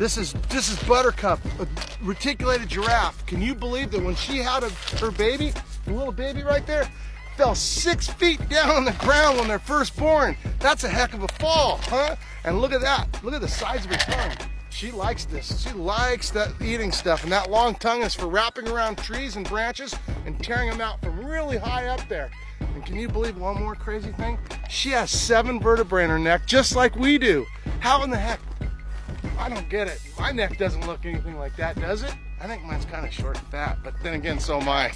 This is this is Buttercup, a reticulated giraffe. Can you believe that when she had a, her baby, the little baby right there, fell six feet down on the ground when they're first born? That's a heck of a fall, huh? And look at that. Look at the size of her tongue. She likes this. She likes that eating stuff. And that long tongue is for wrapping around trees and branches and tearing them out from really high up there. And can you believe one more crazy thing? She has seven vertebrae in her neck, just like we do. How in the heck? I don't get it. My neck doesn't look anything like that, does it? I think mine's kind of short and fat, but then again, so am I.